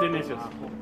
Momento de